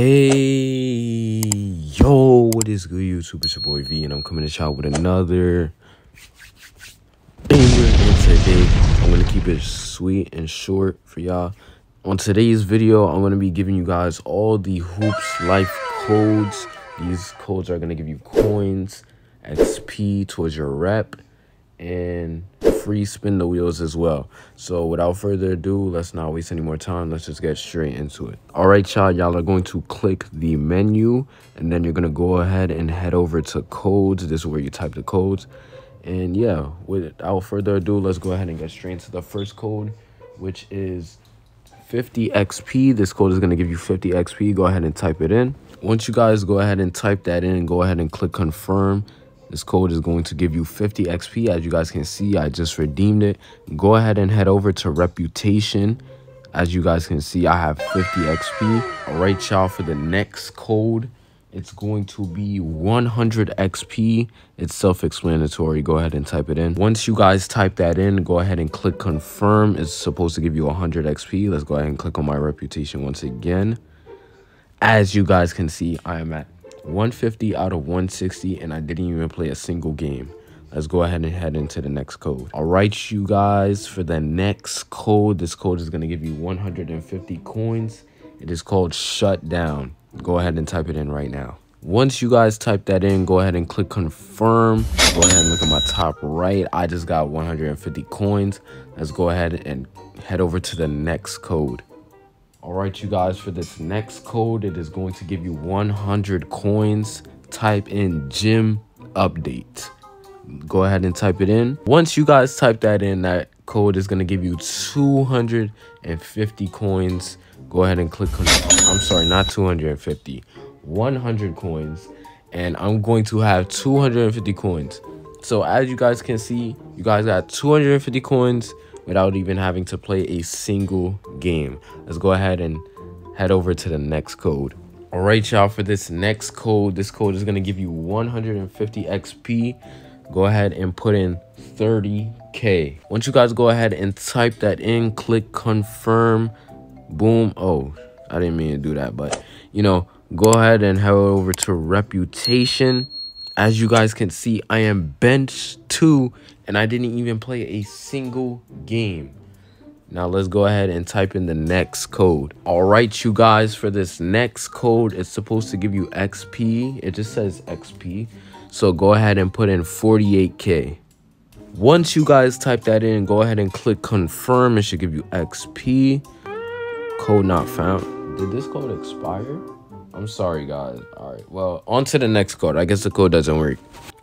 Hey, yo, what is good, YouTube? It's your boy V, and I'm coming to y'all with another banger. And today, I'm gonna keep it sweet and short for y'all. On today's video, I'm gonna be giving you guys all the Hoops Life codes. These codes are gonna give you coins, XP towards your rep, and free spin the wheels as well. So without further ado, let's not waste any more time. Let's just get straight into it. All right, y'all, y'all are going to click the menu and then you're going to go ahead and head over to codes. This is where you type the codes. And yeah, without further ado, let's go ahead and get straight into the first code, which is 50 XP. This code is going to give you 50 XP. Go ahead and type it in. Once you guys go ahead and type that in, go ahead and click confirm. This code is going to give you 50 XP. As you guys can see, I just redeemed it. Go ahead and head over to Reputation. As you guys can see, I have 50 XP. All right, y'all, for the next code, it's going to be 100 XP. It's self-explanatory. Go ahead and type it in. Once you guys type that in, go ahead and click confirm. It's supposed to give you 100 XP. Let's go ahead and click on my reputation once again. As you guys can see, I am at 150 out of 160 and I didn't even play a single game. Let's go ahead and head into the next code. All right, you guys, for the next code, this code is going to give you 150 coins. It is called Shutdown. Go ahead and type it in right now. Once you guys type that in, go ahead and click confirm. Go ahead and look at my top right. I just got 150 coins. Let's go ahead and head over to the next code. All right, you guys, for this next code, it is going to give you 100 coins. Type in gym update. Go ahead and type it in. Once you guys type that in, that code is going to give you 250 coins. Go ahead and click. I'm sorry, not 250, 100 coins. And I'm going to have 250 coins. So as you guys can see, you guys got 250 coins without even having to play a single game. Let's go ahead and head over to the next code. All right, y'all, for this next code, this code is going to give you 150 XP. Go ahead and put in 30K. Once you guys go ahead and type that in, click confirm, boom. Oh, I didn't mean to do that, but, you know, go ahead and head over to reputation as you guys can see, I am bench two and I didn't even play a single game. Now let's go ahead and type in the next code. All right, you guys, for this next code, it's supposed to give you XP. It just says XP. So go ahead and put in 48K. Once you guys type that in, go ahead and click confirm. It should give you XP. Code not found. Did this code expire? I'm sorry, guys. All right. Well, on to the next code. I guess the code doesn't work.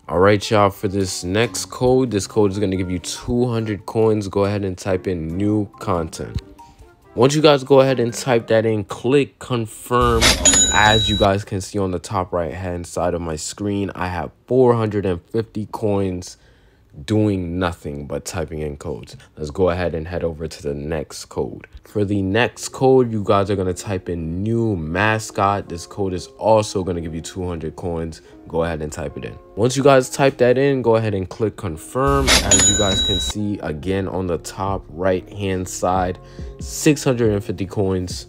All right, y'all. For this next code, this code is going to give you 200 coins. Go ahead and type in new content. Once you guys go ahead and type that in, click confirm. As you guys can see on the top right hand side of my screen, I have 450 coins doing nothing but typing in codes. Let's go ahead and head over to the next code. For the next code, you guys are going to type in new mascot. This code is also going to give you 200 coins. Go ahead and type it in. Once you guys type that in, go ahead and click confirm. As you guys can see again on the top right hand side, 650 coins,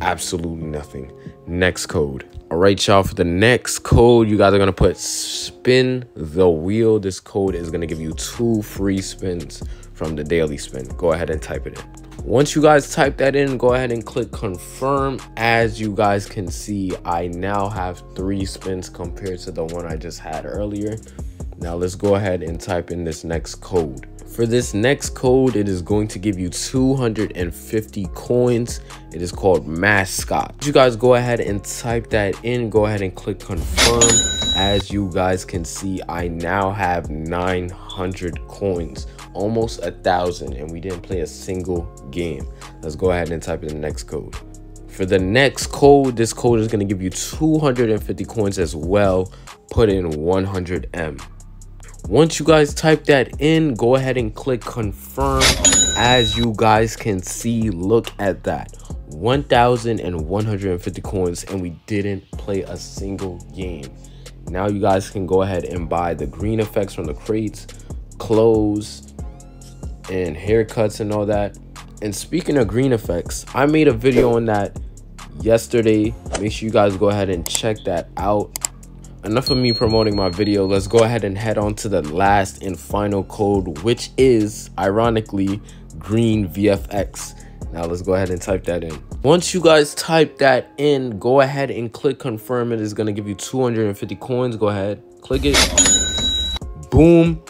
absolutely nothing. Next code. All right, y'all, for the next code, you guys are going to put spin the wheel. This code is going to give you two free spins from the daily spin. Go ahead and type it in. Once you guys type that in, go ahead and click confirm. As you guys can see, I now have three spins compared to the one I just had earlier. Now let's go ahead and type in this next code. For this next code, it is going to give you 250 coins. It is called Mascot. You guys go ahead and type that in. Go ahead and click confirm. As you guys can see, I now have 900 coins, almost a thousand, and we didn't play a single game. Let's go ahead and type in the next code. For the next code, this code is going to give you 250 coins as well. Put in 100M. Once you guys type that in, go ahead and click confirm. As you guys can see, look at that. 1,150 coins and we didn't play a single game. Now you guys can go ahead and buy the green effects from the crates, clothes, and haircuts and all that. And speaking of green effects, I made a video on that yesterday make sure you guys go ahead and check that out enough of me promoting my video. Let's go ahead and head on to the last and final code which is ironically green vfx now let's go ahead and type that in. Once you guys type that in go ahead and click confirm it. Is going to give you 250 coins. Go ahead click it. Boom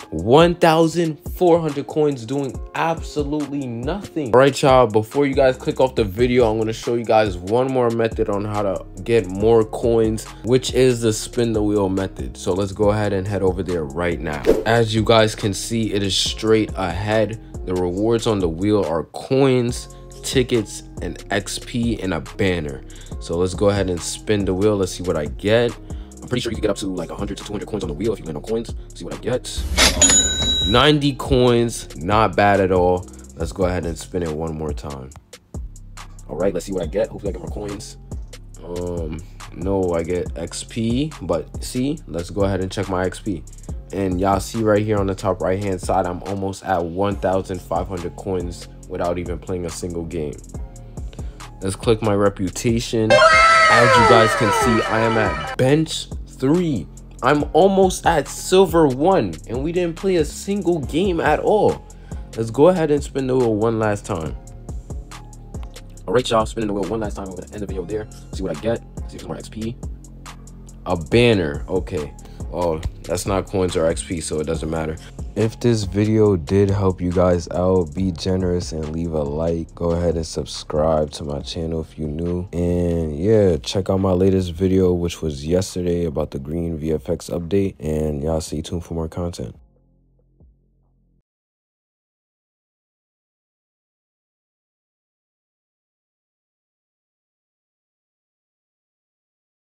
1400 coins doing absolutely nothing. All right y'all before you guys click off the video i'm going to show you guys one more method on how to get more coins which is the spin the wheel method. So let's go ahead and head over there right now. As you guys can see it is straight ahead. The rewards on the wheel are coins tickets and xp and a banner. So let's go ahead and spin the wheel. Let's see what i get. I'm pretty sure you can get up to like 100 to 200 coins on the wheel if you land on coins. See what I get. 90 coins, not bad at all. Let's go ahead and spin it one more time. All right, let's see what I get. Hopefully I get more coins. Um, no, I get XP, but see, let's go ahead and check my XP. And y'all see right here on the top right hand side, I'm almost at 1,500 coins without even playing a single game. Let's click my reputation. As you guys can see, I am at bench three. I'm almost at silver one, and we didn't play a single game at all. Let's go ahead and spin the wheel one last time. All right, y'all, spinning the wheel one last time. I'm gonna end the video there. See what I get. See if it's more XP. A banner. Okay. Oh, that's not coins or XP, so it doesn't matter. If this video did help you guys out, be generous and leave a like. Go ahead and subscribe to my channel if you're new. And yeah, check out my latest video, which was yesterday about the Green VFX update. And y'all stay tuned for more content.